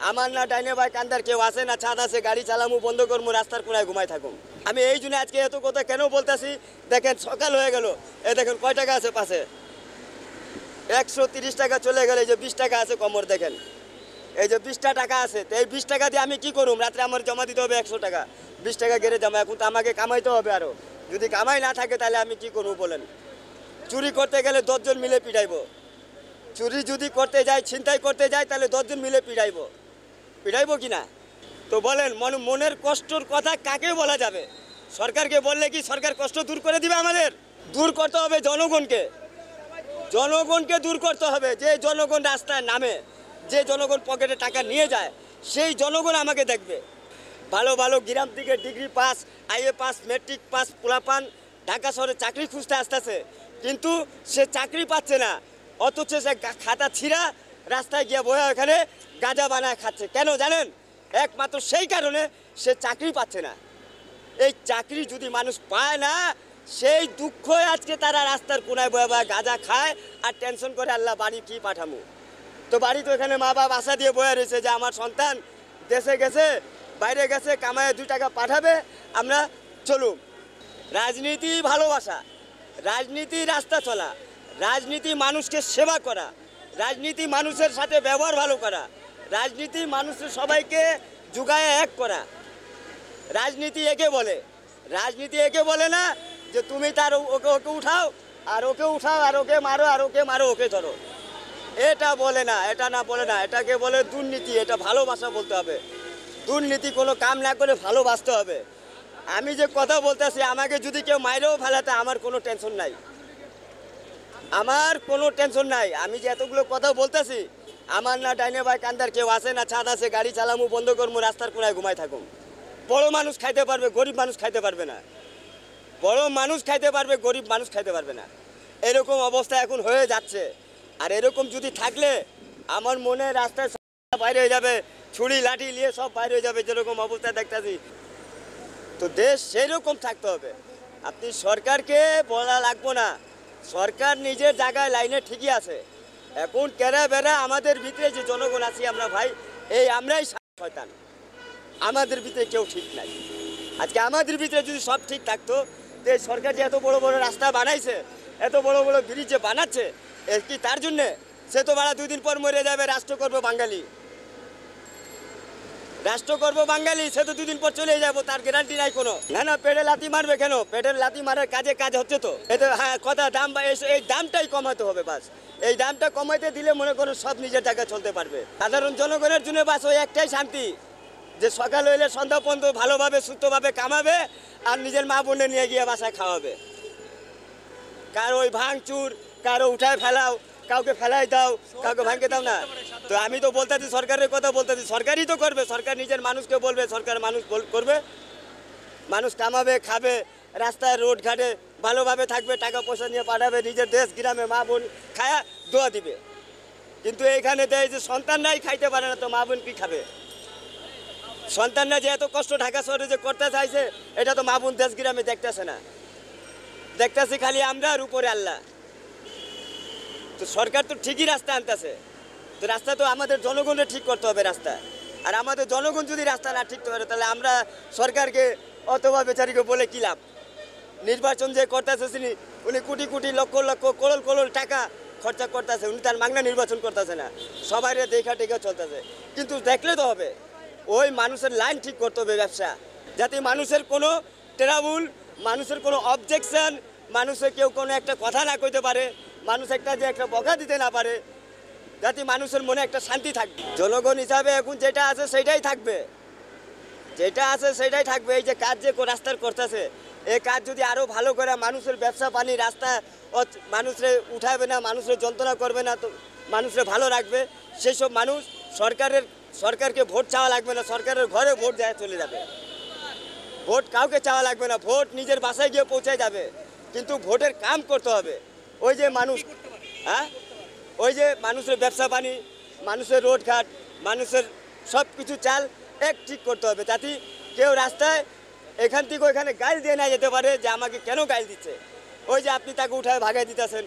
আমার না ডাইনে ভাই কান্দার কেউ আসে না ছাদ আছে গাড়ি চালামু বন্ধ করব রাস্তার কোনায় ঘুমাই থাকুম আমি এই জন্য আজকে এত কথা কেন বলতেছি দেখেন সকাল হয়ে গেল এ দেখেন কয় টাকা আছে পাশে একশো তিরিশ টাকা চলে গেলে এই যে বিশ টাকা আছে কমর দেখেন এই যে বিশটা টাকা আছে তো এই বিশ টাকা দিয়ে আমি কি করুম রাত্রে আমার জমা দিতে হবে একশো টাকা বিশ টাকা গেড়ে জমা এখন তো আমাকে কামাইতে হবে আরও যদি কামাই না থাকে তাহলে আমি কি করব বলেন চুরি করতে গেলে দশজন মিলে পিটাইবো চুরি যদি করতে যাই ছিনতাই করতে যাই তাহলে দশজন মিলে পিটাইবো পিটাইবো কি না তো বলেন, মন মনের কষ্টর কথা কাকে বলা যাবে? সরকারকে বললে কি সরকার কষ্ট দূর করে দিবে আমাদের? দূর করতে হবে জনগণকে। জনগণকে দূর করতে হবে। যে জনগণ রাস্তায় নামে, যে জনগণ পকেটে টাকা নিয়ে যায়, সেই জনগণ আমাকে দেখবে। ভালো ভালো গ্রাম থেকে degree pass IA pass, matric pass পোলাপান ঢাকা শহরে চাকরি খুঁজতে আসতেছে। কিন্তু সে চাকরি পাচ্ছে না, অথচ সে খাতা ছিঁড়া রাস্তায় গিয়ে বয়ে ওখানে গাঁজা বানায় খাচ্ছে। কেন জানেন? একমাত্র সেই কারণে সে চাকরি পাচ্ছে না। এই চাকরি যদি মানুষ পায় না, সেই দুঃখ আজকে তারা রাস্তার কোনায় বয়ে বয়ে গাঁজা খায় আর টেনশন করে আল্লাহ বাড়ি কি পাঠামু। তো বাড়ি তো এখানে মা বাবা আশা দিয়ে বয়ে রয়েছে যে আমার সন্তান দেশে গেছে, বাইরে গেছে, কামায় দু টাকা পাঠাবে, আমরা চলুন রাজনীতি ভালোবাসা, রাজনীতি রাস্তা চলা, রাজনীতি মানুষকে সেবা করা রাজনীতি মানুষের সাথে ব্যবহার ভালো করা। রাজনীতি মানুষের সবাইকে জুগায় এক করা। রাজনীতি একে বলে। রাজনীতি একে বলে না যে তুমি তার ওকে ওকে উঠাও, আর ওকে উঠাও, আর ওকে মারো, আর ওকে মারো, ওকে ধরো। এটা বলে না, এটা না বলে না, এটাকে বলে দুর্নীতি, এটা ভালোবাসা বলতে হবে। দুর্নীতি কোনো কাম না করে ভালোবাসতে হবে। আমি যে কথা বলতেছি, আমাকে যদি কেউ মাইরেও ফেলাতে আমার কোনো টেনশন নাই। আমার কোনো টেনশন নাই। আমি যে এতগুলো কথা বলতেছি, আমার না ডাইনে ভাই কান্দার কেউ আসে না ছাদ আছে, গাড়ি চালামু, বন্ধ করব রাস্তার কোনায় ঘুমাই থাকুম। বড় মানুষ খাইতে পারবে, গরিব মানুষ খাইতে পারবে না। বড় মানুষ খাইতে পারবে, গরিব মানুষ খাইতে পারবে না। এরকম অবস্থা এখন হয়ে যাচ্ছে। আর এরকম যদি থাকলে, আমার মনে রাস্তায় বাইরে হয়ে যাবে, ছুরি, লাঠি নিয়ে সব বাইরে হয়ে যাবে, যেরকম অবস্থা দেখতেছি। তো দেশ সেরকম থাকতে হবে। আপনি সরকারকে বলা লাগবো না। সরকার নিজের জায়গায় লাইনে ঠিকই আছে। এখন কেরা বেড়া আমাদের ভিতরে যে জনগণ আছি আমরা ভাই, এই আমরাই শয়তান। আমাদের ভিতরে কেউ ঠিক নাই। আজকে আমাদের ভিতরে যদি সব ঠিক থাকতো, তো এই সরকার যে এত বড় বড় রাস্তা বানাইছে, এত বড় বড় ব্রিজ যে বানাচ্ছে কি তার জন্যে? সে তো বাড়া দুই দিন পর মরে যাবে, রাষ্ট্র করব বাঙালি। রাষ্ট্র করব বাঙালি, সে তো দুদিন পর চলে যাব, তার গ্যারান্টি নাই কোনো। না না, পেটে লাথি মারবে কেন? পেটের লাথি মারার কাজে কাজ হচ্ছে তো। এতে হ্যাঁ কথা, দাম বা এই- এই দামটাই কমাতে হবে বাস। এই দামটা কমাইতে দিলে মনে করো সব নিজের টাকা চলতে পারবে। সাধারণ জনগণের জন্য বাস, ওই একটাই শান্তি। যে সকাল হইলে সন্ধ্যা পর্যন্ত ভালোভাবে, সুস্থভাবে কামাবে আর নিজের মা বোনে নিয়ে গিয়ে বাসায় খাওয়াবে। কারও ওই ভাঙচুর, কারও উঠায় ফেলাও, কাউকে ফেলাই দাও, কাউকে ভাঙকে দাও না। তো আমি তো বলতেছি, সরকারের কথা বলতেছি। সরকারই তো করবে, সরকার নিজের মানুষকে বলবে, সরকার মানুষ করবে। মানুষ কামাবে, খাবে, রাস্তায়, রোড ঘাটে, ভালোভাবে থাকবে টাকা পয়সা নিয়ে পাঠাবে, নিজের দেশ, গ্রামে মা বোন খায়া দোয়া দিবে। কিন্তু এইখানে দেয় যে সন্তান নাই খাইতে পারে না, তো মা বোন কি খাবে? সন্তানরা যে এত কষ্ট ঢাকা শহরে যে করতে চাইছে, এটা তো মা বোন দেশ, গ্রামে দেখতেছে না। দেখতেছি খালি আমরা আর উপরে আল্লাহ। তো সরকার তো ঠিকই রাস্তা আনতেছে। তো রাস্তা তো আমাদের জনগণের ঠিক করতে হবে রাস্তা। আর আমাদের জনগণ যদি রাস্তা না ঠিক করে, তাহলে আমরা সরকারকে অথবা বেচারিকে বলে কী লাভ? নির্বাচন যে করতেছে তিনি, উনি কোটি কোটি লক্ষ লক্ষ করোল করোল টাকা খরচা করতেছে, উনি তার মাগনা নির্বাচন করতেছে না। সবাই দেখা টেকা চলতেছে। কিন্তু দেখলে তো হবে, ওই মানুষের লাইন ঠিক করতে হবে ব্যবসা। যাতে মানুষের কোনো ট্রাবুল মানুষের কোনো অবজেকশন মানুষের কেউ কোনো একটা কথা না কইতে পারে, মানুষ একটা যে একটা বকা দিতে না পারে যাতে মানুষের মনে একটা শান্তি থাকবে জনগণ হিসাবে এখন যেটা আছে সেটাই থাকবে। যেটা আছে সেটাই থাকবে। এই যে কাজ যে রাস্তার করতেছে এই কাজ যদি আরও ভালো করে মানুষের ব্যবসা পানি রাস্তা মানুষরে উঠাবে না মানুষের যন্ত্রণা করবে না তো মানুষরে ভালো রাখবে সেই সব মানুষ সরকারের সরকারকে ভোট চাওয়া লাগবে না। সরকারের ঘরে ভোট যায় চলে যাবে। ভোট কাউকে চাওয়া লাগবে না। ভোট নিজের বাসায় গিয়ে পৌঁছে যাবে। কিন্তু ভোটের কাম করতে হবে। ওই যে মানুষ হ্যাঁ? ওই যে মানুষের ব্যবসা পানি মানুষের রোডঘাট, মানুষের সব কিছু চাল এক ঠিক করতে হবে যাতে কেউ রাস্তায় এখান থেকে ওইখানে গাইল দিয়ে না যেতে পারে যে আমাকে কেন গাইল দিচ্ছে। ওই যে আপনি তাকে উঠায় ভাগাই দিতেছেন।